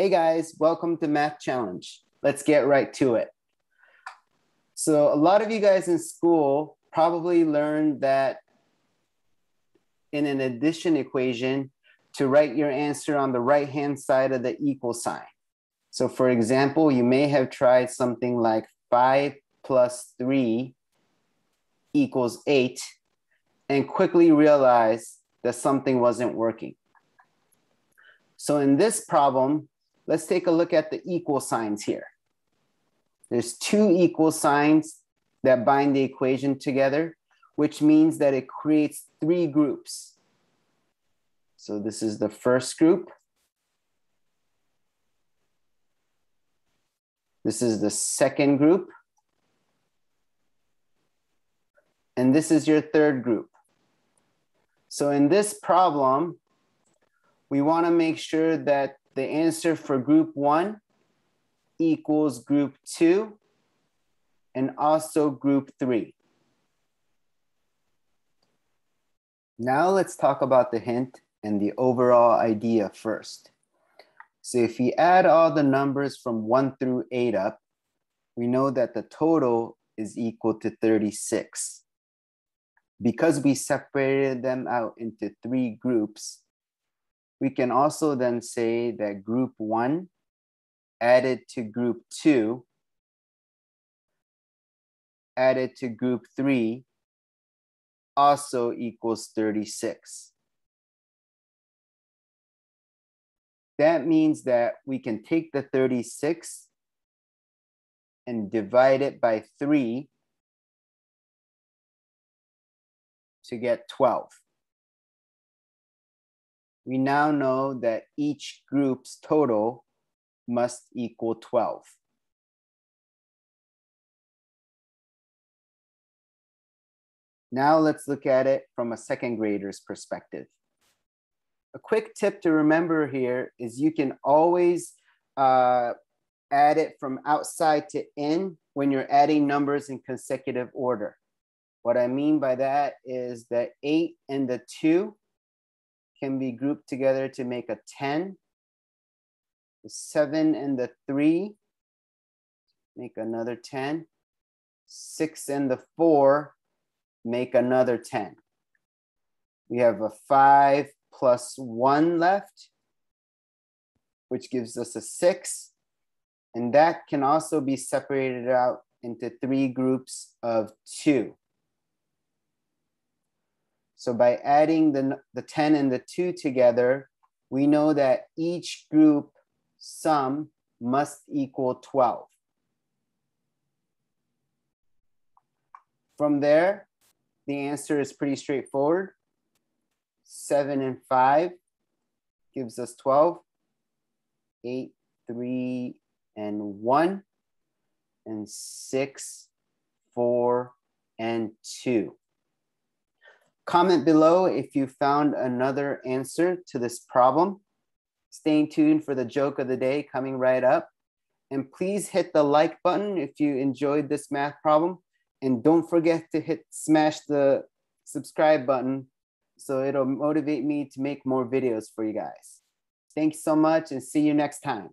Hey guys, welcome to Math Challenge. Let's get right to it. So a lot of you guys in school probably learned that in an addition equation to write your answer on the right-hand side of the equal sign. So for example, you may have tried something like five plus three equals eight and quickly realized that something wasn't working. So in this problem, let's take a look at the equal signs here. There's two equal signs that bind the equation together, which means that it creates three groups. So this is the first group. This is the second group. And this is your third group. So in this problem, we wanna make sure that the answer for group one equals group two and also group three. Now let's talk about the hint and the overall idea first. So if we add all the numbers from one through eight up, we know that the total is equal to 36. Because we separated them out into three groups, we can also then say that group one added to group two added to group three also equals 36. That means that we can take the 36 and divide it by three to get 12 we now know that each group's total must equal 12. Now let's look at it from a second grader's perspective. A quick tip to remember here is you can always uh, add it from outside to in when you're adding numbers in consecutive order. What I mean by that is that eight and the two can be grouped together to make a 10. The 7 and the 3 make another 10. 6 and the 4 make another 10. We have a 5 plus 1 left, which gives us a 6. And that can also be separated out into three groups of 2. So by adding the, the 10 and the 2 together, we know that each group sum must equal 12. From there, the answer is pretty straightforward. 7 and 5 gives us 12. 8, 3, and 1. And 6, 4, and 2. Comment below if you found another answer to this problem. Stay tuned for the joke of the day coming right up. And please hit the like button if you enjoyed this math problem. And don't forget to hit smash the subscribe button so it'll motivate me to make more videos for you guys. Thanks so much and see you next time.